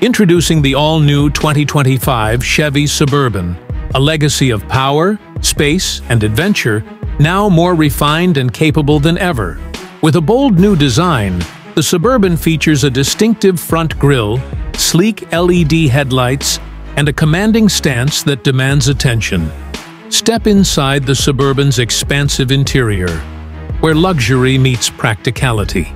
Introducing the all-new 2025 Chevy Suburban, a legacy of power, space, and adventure, now more refined and capable than ever. With a bold new design, the Suburban features a distinctive front grille, sleek LED headlights, and a commanding stance that demands attention. Step inside the Suburban's expansive interior, where luxury meets practicality.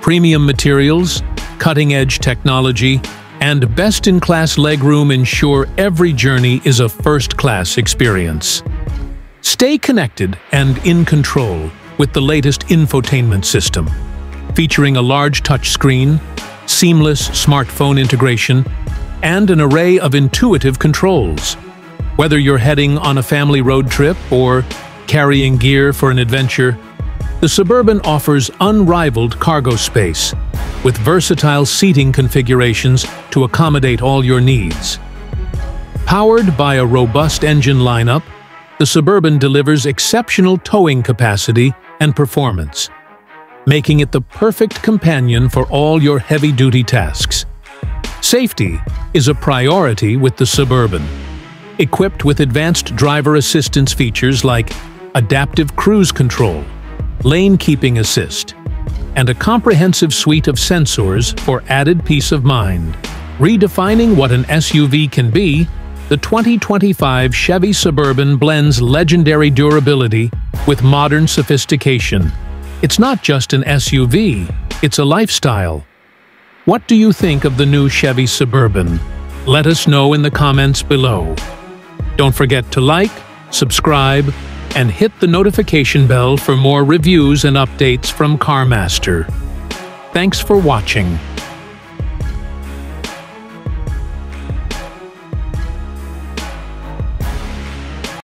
Premium materials, cutting-edge technology, and best-in-class legroom ensure every journey is a first-class experience. Stay connected and in control with the latest infotainment system, featuring a large touchscreen, seamless smartphone integration, and an array of intuitive controls. Whether you're heading on a family road trip or carrying gear for an adventure, the Suburban offers unrivaled cargo space, with versatile seating configurations to accommodate all your needs. Powered by a robust engine lineup, the Suburban delivers exceptional towing capacity and performance, making it the perfect companion for all your heavy-duty tasks. Safety is a priority with the Suburban. Equipped with advanced driver assistance features like adaptive cruise control, lane keeping assist, and a comprehensive suite of sensors for added peace of mind. Redefining what an SUV can be, the 2025 Chevy Suburban blends legendary durability with modern sophistication. It's not just an SUV, it's a lifestyle. What do you think of the new Chevy Suburban? Let us know in the comments below. Don't forget to like, subscribe, and hit the notification bell for more reviews and updates from CarMaster. Thanks for watching.